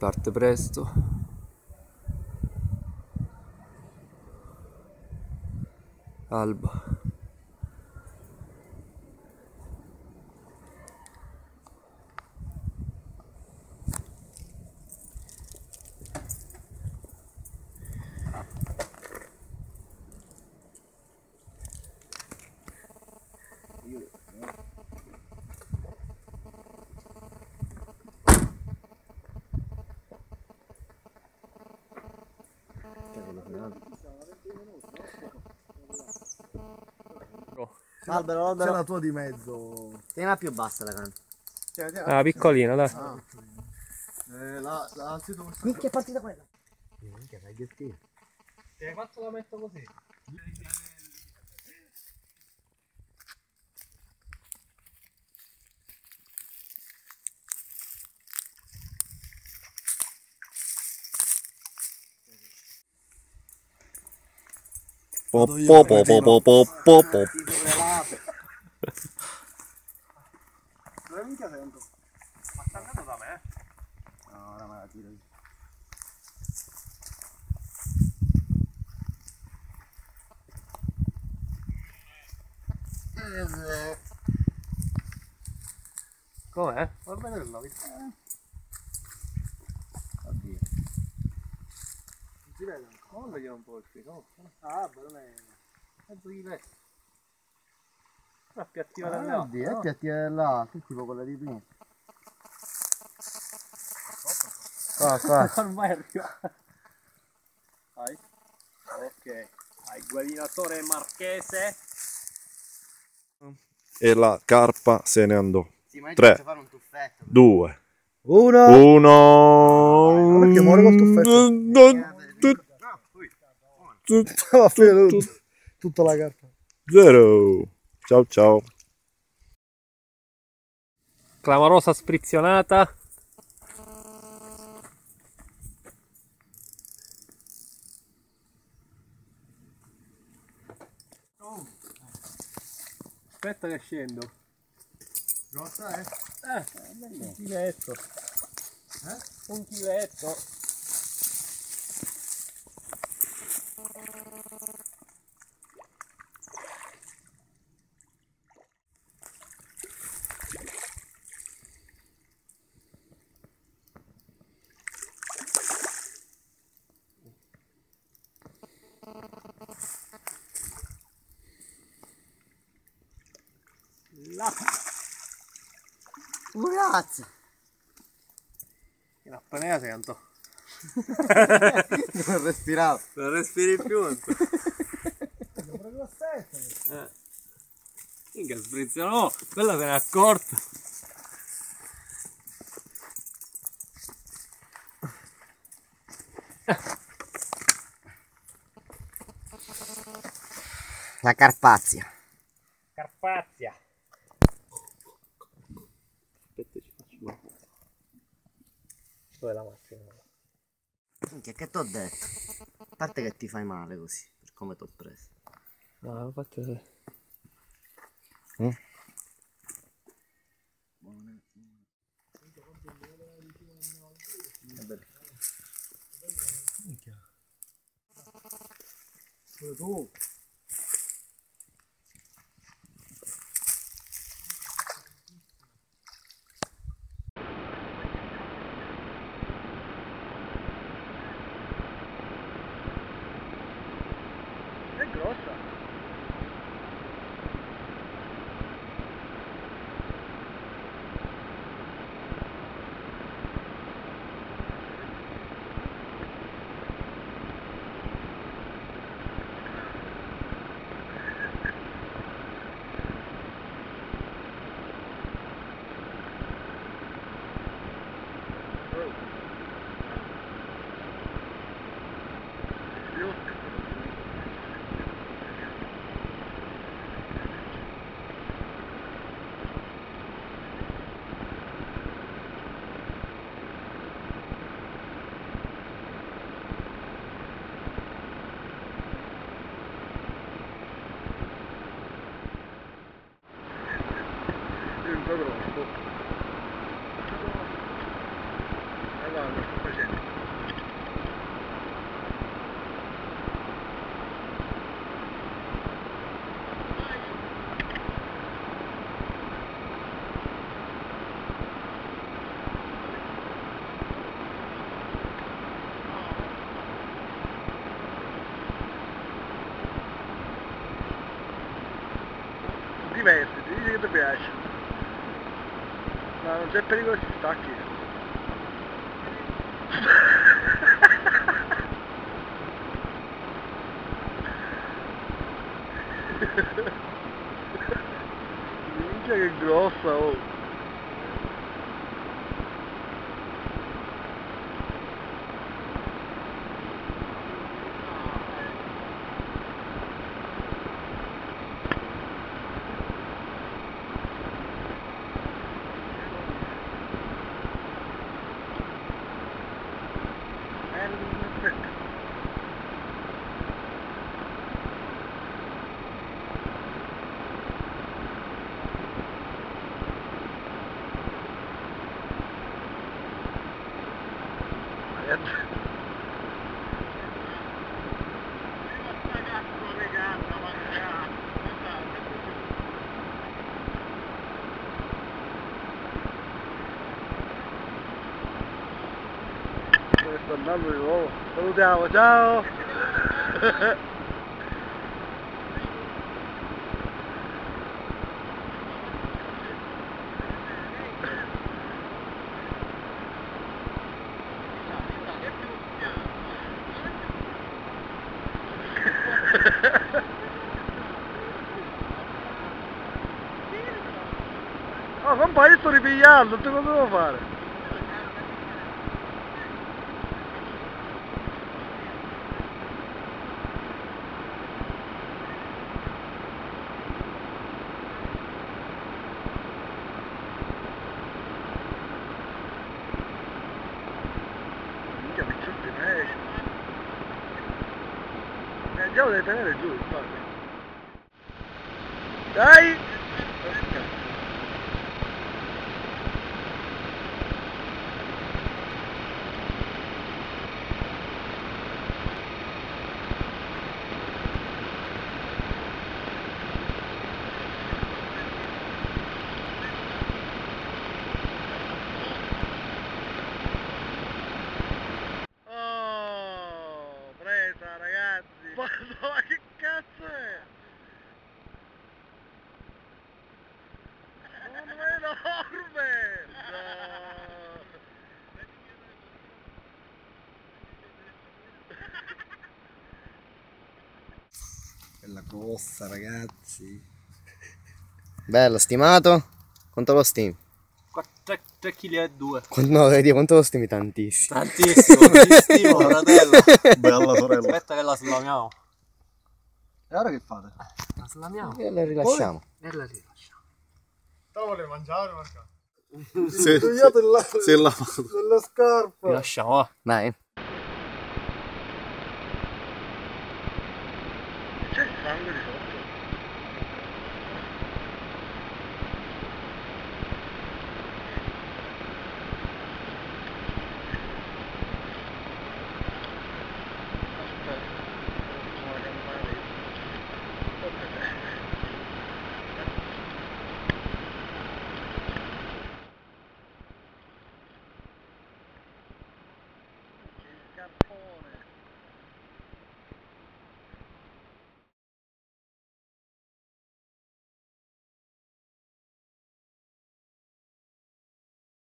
parte presto. Alba. Albero, C'è albero. la tua di mezzo. Tienila più bassa la canna. Ah, piccolina, dai. Eh, la, la alzi tu questa. Minchia è partita quella. Minchia, fai ghettino. Hai fatto la metto così? Po, po, po, po, po, po, po. Dove minchia po'? Ma sta andando da me? No, ora me la tiro. Com'è? Va bene per la si vede ancora. Non vediamo un po' il fico. Ah, bello non è. Mezzo chiletto. Una piattiva Ah, dalle oddio, è piatti là, che tipo quella di prima. Qua, qua. Ormai arriva. Vai. Ok. Vai, guadinatore marchese. E la carpa se ne andò. Sì, ma io Tre. ti faccio fare un tuffetto. Due. Uno! Uno. Perché muore col tuffetto? Alla fine tut- tutta la carta. Zero. Ciao ciao. Clamorosa sprizionata. Aspetta che scendo. Grossa, eh? Eh, un chiletto. Eh? Un chiletto. Là. Un cazzo! In apnea sento. Non respiravo. Non respiri più. Eh. Minchia sprizia, no, quella se n'è accorta. La Carpazia. Carpazia. Dove è la macchina? Minchia, che t'ho detto? A parte che ti fai male così, per come t'ho preso. No, l'ho fatto vedere. Pure tu. Доброго. Ладно, покажи. diversi, di DPH. Ti piace. Ma non c'è pericolo si stacchi. Minchia che grossa, oh. Eh, aspetta. Ragazzi. Di nuovo? Salutiamo, ciao! Oh, compa, io sto ripigliando, tu cosa devo fare? Minchia, picciotti, ma esce. Eh, già lo devi tenere giù, infatti. Dai! Aspetta. Oh, presa ragazzi! Ma che cazzo è? Sono enorme! No. Bella grossa, ragazzi. Bello, stimato? Quanto lo stimi? 3 kg e 2. Quanto, no, dire, quanto lo stimi tantissimo? Tantissimo, ti stimo fratello. Bella sorella. Aspetta che la slamiamo. E ora che fate? La slamiamo E la rilasciamo. e la rilasciamo. Te vuole mangiare, mangiare? Sì, Togliate la, sì, la la scarpa. Rilasciamo, va. Dai.